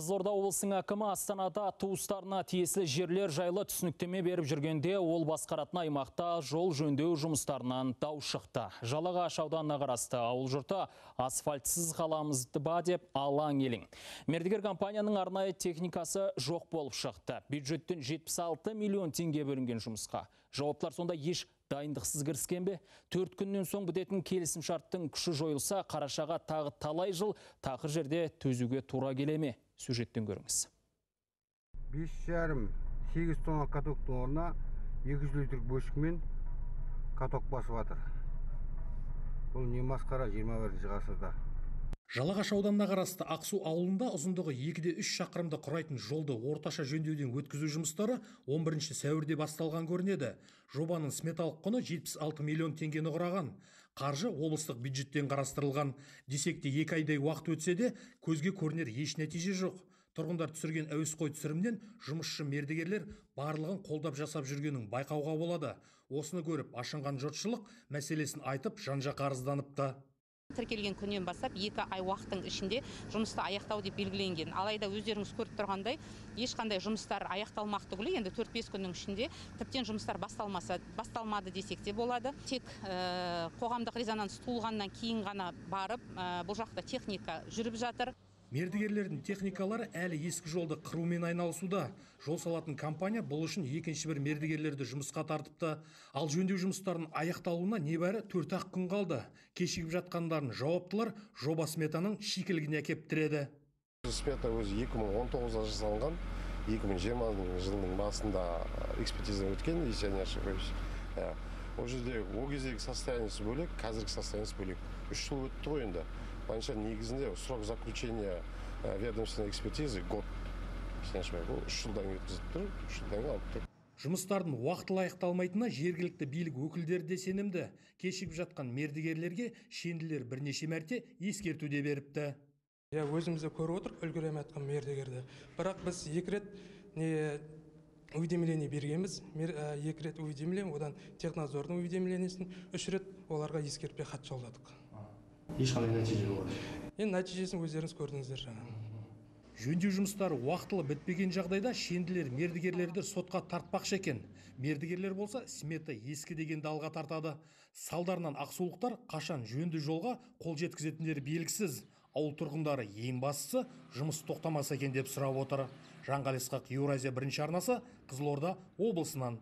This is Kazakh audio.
Қызылорда облысының әкімі Астанада туыстарына тиесілі жерлер жайлы түсініктеме беріп жүргенде ол басқаратын аймақта жол жөндеу жұмыстарынан дау шықты. Жалағаш ауданына қарасты ауыл жұрты асфальтсыз қаламызды ба деп алаң елің. Мердігер компанияның арнайы техникасы жоқ болып шықты. Бюджеттен 76 миллион теңге бөлінген жұмысқа. Жауаптылар сонда еш дайындықсыз кіріскен бе? Төрт күннен соң бітетін келісім шарттың күші жойылса, қарашаға тағы талай жыл тақыр жерде төзуге тура келе ме? Сюжеттен көріңіз. бес жарым сегіз тонна катоктың орнына екі жүз литр бөлшекмен каток басып жатыр бұл не масқара жиырма бірінші ғасырда жалағаш ауданына қарасты ақсу ауылында ұзындығы 2-де 3 шақырымды құрайтын жолды орташа жөндеуден өткізу жұмыстары 11 сәуірде басталған көрінеді. Жобаның сметалық құны 76 миллион теңгені құраған. Қаржы облыстық бюджеттен қарастырылған. Десек те екі айдай уақыт өтсе де көзге көрінер еш нәтиже жоқ. Тұрғындар түсірген әуесқой түсірімнен жұмысшы мердігерлер барлығын қолдап жасап жүргенін байқауға болады. Осыны көріп ашынған жұртшылық мәселесін айтып жан жаққа арызданыпты тіркелген күннен бастап екі ай уақыттың ішінде жұмысты аяқтау деп белгіленген. Алайда өздеріңіз көріп тұрғандай ешқандай жұмыстар аяқталмақ түгілі. Енді төрт бес күннің ішінде тіптен жұмыстар басталмаса басталмады десек те болады. Тек ә, қоғамдық резонанс туылғаннан кейін ғана барып ә, бұл жақта техника жүріп жатыр. Мердігерлердің техникалары әлі ескі жолды қырумен айналысуда. Жол салатын компания бұл үшін екінші бір мердігерлерді жұмысқа тартыпты. Ал жөндеу жұмыстарының аяқталуына небәрі төрт ақ күн қалды. Кешігіп жатқандарын жауаптылар жоба сметаның шикілігіне әкеп тіреді смета өзі 2019-да жасалынған 2020 жылдың басында экспертиза өткен не ошибаюсь ол жерде ол кездегі состояниесі бөлек қазіргі состояниесі бөлек. Үш жыл өтті ғой енді. Бойынша негізінде. Срок заключения ведомственной экспертизы год. Үш жылдан өткізіп тұр үш жылдан кейін алып тұр. Жұмыстардың уақытылы аяқталмайтынына жергілікті билік өкілдері де сенімді. Кешігіп жатқан мердігерлерге шенділер бірнеше мәрте ескерту де беріпті. Иә өзіміз де көріп отырмық үлгеремей жатқан мердігерді. Бірақ біз екі рет не уведомление бергенбіз. Екі рет уведомление одан технадзордың уведомлениесін. Үш рет оларға ескертпе хат жолдадық. Ешқандай нәтиже болған енді нәтижесін өздеріңіз көрдіңіздер жаңа. Жөндеу жұмыстары уақытылы бітпеген жағдайда шенділер мердігерлерді сотқа тартпақшы екен. Мердігерлер болса смета ескі дегенді алға тартады. Салдарынан ақсулықтар қашан жөнді жолға қол жеткізетіндері белгісіз. Ауыл тұрғындары ең бастысы жұмыс тоқтамаса екен деп сұрап отыр. Жанғали ысқақ еуразия бірінші арнасы қызылорда облысынан.